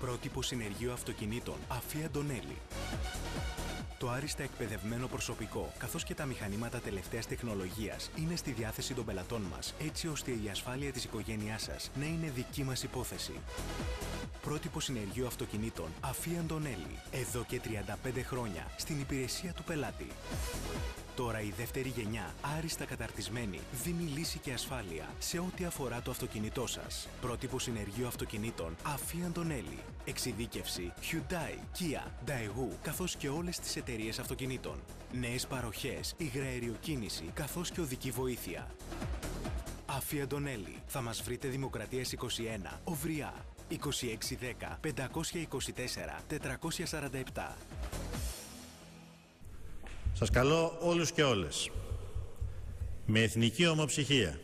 Πρότυπο συνεργείο αυτοκινήτων Αφή Αντωνέλη. Το άριστα εκπαιδευμένο προσωπικό, καθώς και τα μηχανήματα τελευταίας τεχνολογίας, είναι στη διάθεση των πελατών μας, έτσι ώστε η ασφάλεια της οικογένειάς σας να είναι δική μας υπόθεση. Πρότυπο συνεργείο αυτοκινήτων Αφή Αντωνέλη. Εδώ και 35 χρόνια στην υπηρεσία του πελάτη. Τώρα η δεύτερη γενιά, άριστα καταρτισμένη, δίνει λύση και ασφάλεια σε ό,τι αφορά το αυτοκίνητό σας. Πρότυπο συνεργείο αυτοκινήτων Αφή Αντωνέλη. Εξειδίκευση Hyundai, Kia, Daewoo, καθώς και όλες τις εταιρείες αυτοκινήτων. Νέες παροχές, υγραεριοκίνηση, καθώς και οδική βοήθεια. Αφή Αντωνέλη. Θα μας βρείτε Δημοκρατίας 21, Οβριά. 2610 524 447. Σας καλώ όλους και όλες με εθνική ομοψυχία,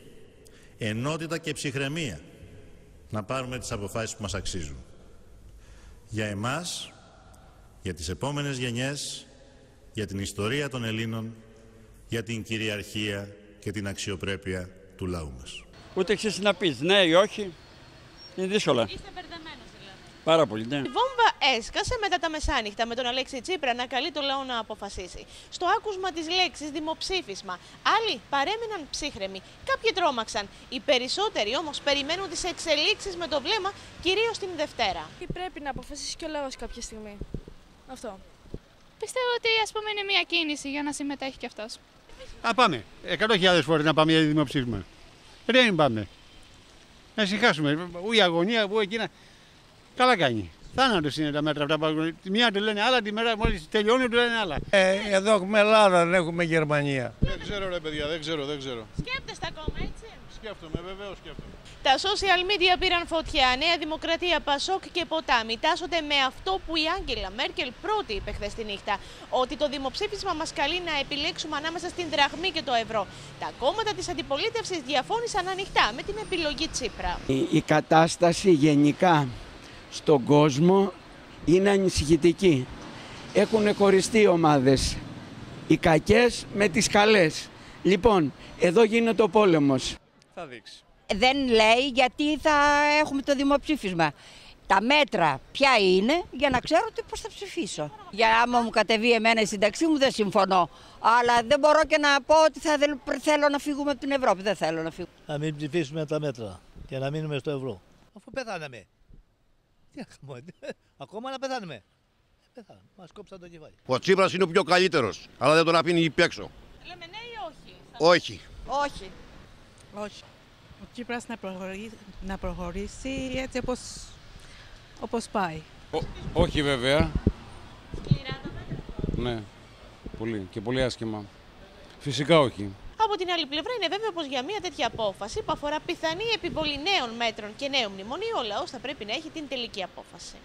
ενότητα και ψυχραιμία να πάρουμε τις αποφάσεις που μας αξίζουν. Για εμάς, για τις επόμενες γενιές, για την ιστορία των Ελλήνων, για την κυριαρχία και την αξιοπρέπεια του λαού μας. Ούτε ξέρεις να πεις ναι ή όχι. Είναι δύσκολα. Είστε μπερδεμένο δηλαδή. Πάρα πολύ, ναι. Η βόμβα έσκασε μετά τα μεσάνυχτα με τον Αλέξη Τσίπρα να καλεί το λαό να αποφασίσει. Στο άκουσμα της λέξης δημοψήφισμα, άλλοι παρέμειναν ψύχρεμοι. Κάποιοι τρόμαξαν. Οι περισσότεροι όμως περιμένουν τις εξελίξεις με το βλέμμα, κυρίως την Δευτέρα. Και πρέπει να αποφασίσει και ο λαός κάποια στιγμή. Αυτό. Πιστεύω ότι ας πούμε είναι μια κίνηση για να συμμετέχει και αυτός. Α, πάμε. 100.000 φορές να πάμε για δημοψήφισμα. Δεν πάμε. Να ησυχάσουμε. Ού η αγωνία, ού εκείνα. Καλά κάνει. Θάνατος είναι τα μέτρα αυτά. που- Τη μία του λένε άλλα, τη μέρα μόλις τελειώνει του λένε άλλα. Ε, εδώ έχουμε Ελλάδα, δεν έχουμε Γερμανία. Δεν ξέρω ρε παιδιά, δεν ξέρω, δεν ξέρω. Σκέπτεστε ακόμα, έτσι; Σκέφτομαι, βεβαίως σκέφτομαι. Τα social media πήραν φωτιά. Νέα Δημοκρατία, Πασόκ και Ποτάμι τάσσονται με αυτό που η Άγγελα Μέρκελ πρώτη είπε χθες τη νύχτα. Ότι το δημοψήφισμα μας καλεί να επιλέξουμε ανάμεσα στην δραχμή και το ευρώ. Τα κόμματα της αντιπολίτευσης διαφώνησαν ανοιχτά με την επιλογή Τσίπρα. Η, η κατάσταση γενικά στον κόσμο είναι ανησυχητική. Έχουν χωριστεί οι ομάδες, οι κακές με τις καλές. Λοιπόν, εδώ γίνεται ο πόλεμος. Θα δείξει. δεν λέει γιατί θα έχουμε το δημοψήφισμα. Τα μέτρα ποια είναι για να ξέρω τι πώς θα ψηφίσω. Για άμα μου κατεβεί εμένα η σύνταξή μου δεν συμφωνώ. Αλλά δεν μπορώ και να πω ότι θα θέλ- θέλω να φύγουμε από την Ευρώπη. Δεν θέλω να φύγουμε. Να μην ψηφίσουμε τα μέτρα και να μείνουμε στο ευρώ. Αφού πεθάναμε. Τι να κάνουμε, ακόμα να πεθάνουμε. Πεθάναμε, μας κόψαν το κεφάλι. Ο Τσίπρας είναι ο πιο καλύτερος, αλλά δεν τον αφήνει υπ' έξω. Λέμε ναι ή όχι; Όχι. Όχι. Όχι. Ο Τσίπρας να, προχωρήσει, να προχωρήσει έτσι όπως, όπως πάει. όχι βέβαια. Σκληρά τα μέτρα. Ναι. Πολύ. Και πολύ άσχημα. Φυσικά όχι. Από την άλλη πλευρά, είναι βέβαιο πως για μια τέτοια απόφαση που αφορά πιθανή επιβολή νέων μέτρων και νέου μνημονίου, ο λαός θα πρέπει να έχει την τελική απόφαση.